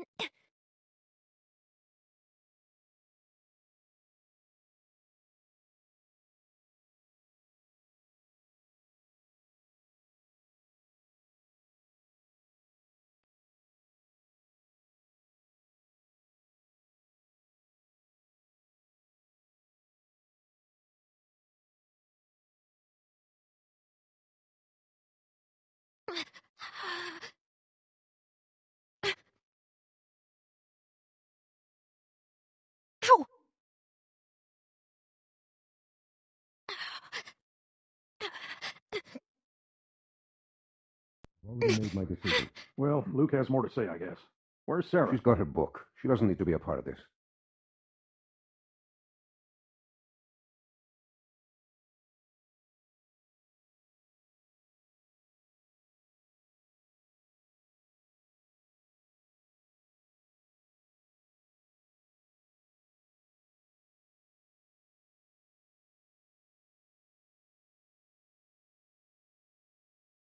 えっ? Already made my decision. Well, Luke has more to say, I guess. Where's Sarah? She's got her book. She doesn't need to be a part of this.